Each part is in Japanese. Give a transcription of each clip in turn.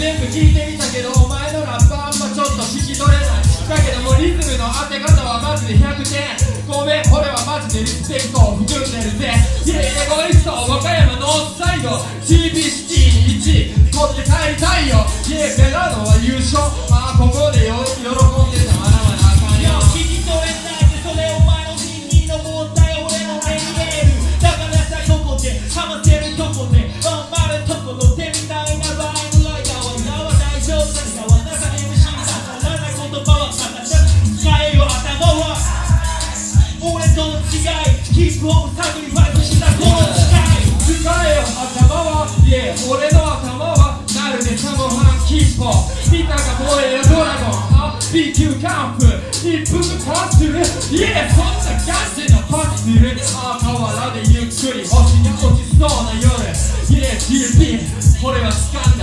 全部聞いてみたけどお前のラップあんまちょっと聞き取れない。だけどもリズムの当て方はマジで100点ごめん俺はマジでリスペクト。を含んでるぜイエエゴイスト和歌山ノースサイド CB シティ1取って帰りたいよイとの違いキープオンサクリファイスしたこの誓い使えよ頭はイエ俺の頭はなるでサモハンキッポ見たか防衛よドラゴン B 級カンプ一分パスするイエそんなガチのパスするああ河原でゆっくり星に落ちそうな夜イエ GP これは掴んだ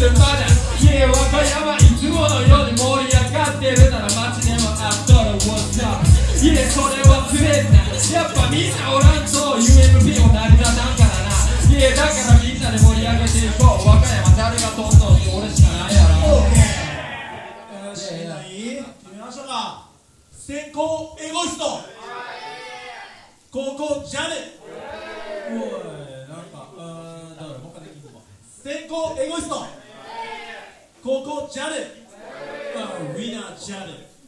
するまだ家和歌山いつものように盛り上がってるなら街でもあったら What's up いえそれは釣れんなやっぱみんなおらんと UMP も成り立たんからないえだからみんなで盛り上げていこう和歌山誰がとんとんって俺しか。ないやろよし何決めましょうか先行エゴイスト後攻ジャムおいなんかうーんだからもう一回できるわ先行エゴイスト。ここジャムあウィナージャム